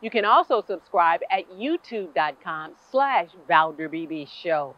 You can also subscribe at YouTube.com slash ValderBeebeShow.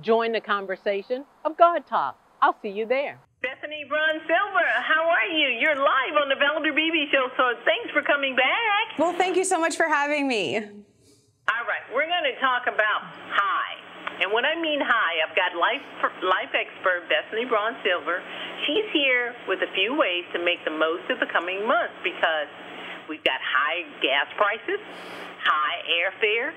Join the conversation of God Talk. I'll see you there. Bethany Braun Silver, how are you? You're live on the Valder Beebe Show, so thanks for coming back. Well, thank you so much for having me. All right, we're going to talk about high. And when I mean high, I've got life life expert Bethany Braun Silver. She's here with a few ways to make the most of the coming months because we've got high gas prices, high airfare,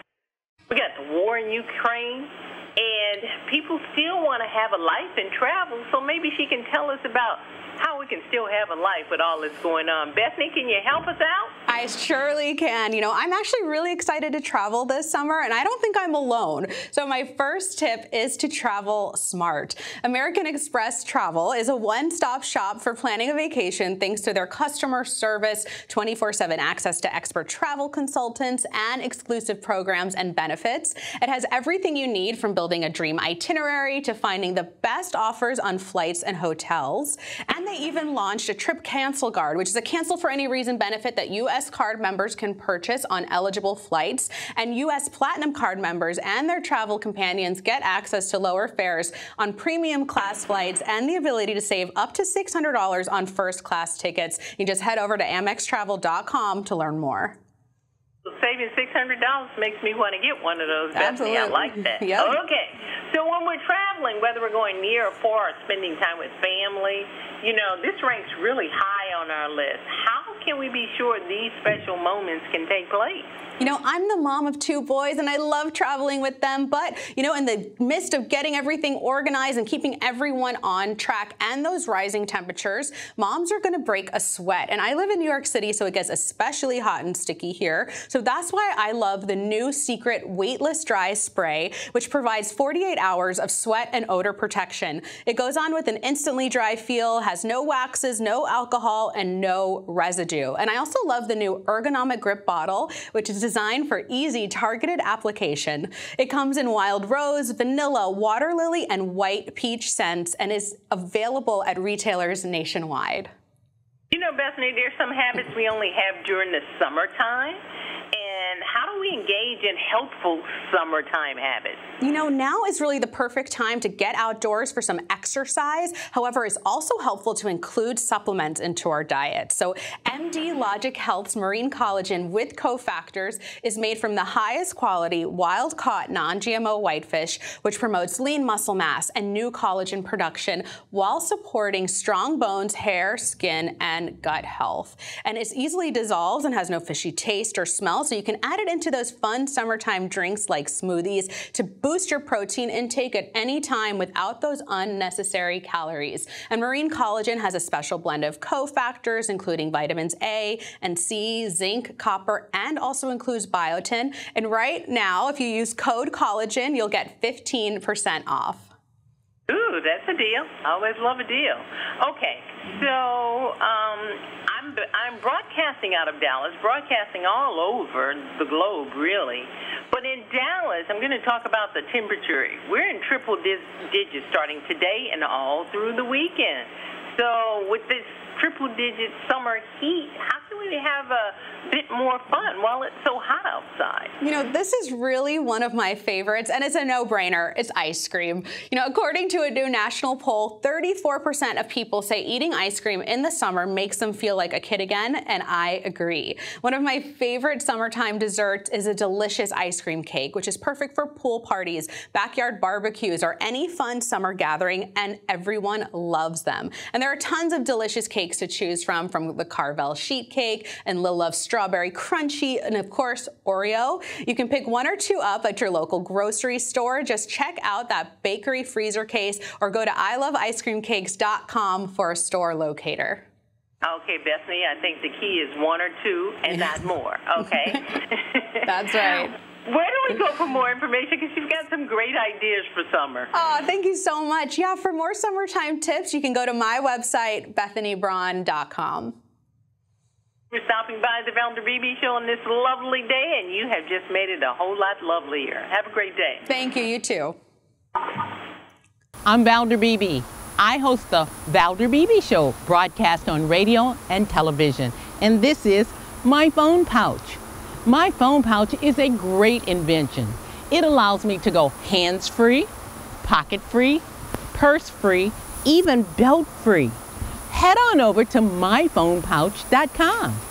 we got the war in Ukraine, and people still want to have a life and travel. So maybe she can tell us about how we can still have a life with all this going on. Bethany, can you help us out? I surely can. You know, I'm actually really excited to travel this summer, and I don't think I'm alone. So my first tip is to travel smart. American Express Travel is a one-stop shop for planning a vacation thanks to their customer service, 24-7 access to expert travel consultants, and exclusive programs and benefits. It has everything you need from building a dream itinerary to finding the best offers on flights and hotels. And they even launched a trip cancel guard, which is a cancel for any reason benefit that U.S. card members can purchase on eligible flights. And U.S. Platinum card members and their travel companions get access to lower fares on premium class flights and the ability to save up to $600 on first class tickets. You just head over to AmexTravel.com to learn more. Saving $600 makes me want to get one of those. Absolutely. Bethany, I like that. Yep. Okay. So when we're traveling, whether we're going near or far, or spending time with family, you know, this ranks really high on our list. How can we be sure these special moments can take place? You know, I'm the mom of two boys and I love traveling with them, but, you know, in the midst of getting everything organized and keeping everyone on track and those rising temperatures, moms are going to break a sweat. And I live in New York City, so it gets especially hot and sticky here. So that's why I love the new Secret Weightless Dry Spray, which provides 48 hours of sweat and odor protection. It goes on with an instantly dry feel, has no waxes, no alcohol, and no residue. And I also love the new ergonomic grip bottle, which is designed for easy targeted application. It comes in wild rose, vanilla, water lily, and white peach scents and is available at retailers nationwide. You know, Bethany, there's some habits we only have during the summertime and how do we engage in helpful summertime habits? You know, now is really the perfect time to get outdoors for some exercise. However, it's also helpful to include supplements into our diet. So MD Logic Health's marine collagen with cofactors is made from the highest quality wild caught non-GMO whitefish, which promotes lean muscle mass and new collagen production while supporting strong bones, hair, skin, and gut health. And it's easily dissolves and has no fishy taste or smell, so you can add it into those fun summertime drinks like smoothies to boost your protein intake at any time without those unnecessary calories. And marine collagen has a special blend of cofactors, including vitamins A and C, zinc, copper, and also includes biotin. And right now, if you use code collagen, you'll get 15% off. Ooh, that's a deal. I always love a deal. Okay, so um, I'm broadcasting out of Dallas, broadcasting all over the globe, really. But in Dallas, I'm going to talk about the temperature. We're in triple digits starting today and all through the weekend. So with this triple digit summer heat, how we have a bit more fun while it's so hot outside. You know, this is really one of my favorites, and it's a no-brainer. It's ice cream. You know, according to a new national poll, 34% of people say eating ice cream in the summer makes them feel like a kid again, and I agree. One of my favorite summertime desserts is a delicious ice cream cake, which is perfect for pool parties, backyard barbecues, or any fun summer gathering, and everyone loves them. And there are tons of delicious cakes to choose from, from the Carvel sheet cake and Lil Love strawberry crunchy, and of course, Oreo. You can pick one or two up at your local grocery store. Just check out that bakery freezer case or go to iloveicecreamcakes.com for a store locator. Okay, Bethany, I think the key is one or two and not more, okay? That's right. Where do we go for more information? Because you've got some great ideas for summer. Oh, thank you so much. Yeah, for more summertime tips, you can go to my website, bethanybraun.com. We're stopping by the Valder Beebe Show on this lovely day, and you have just made it a whole lot lovelier. Have a great day. Thank you. You too. I'm Valder Beebe. I host the Valder Beebe Show, broadcast on radio and television. And this is my phone pouch. My phone pouch is a great invention. It allows me to go hands free, pocket free, purse free, even belt free. Head on over to myphonepouch.com.